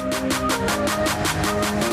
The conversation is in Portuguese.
Música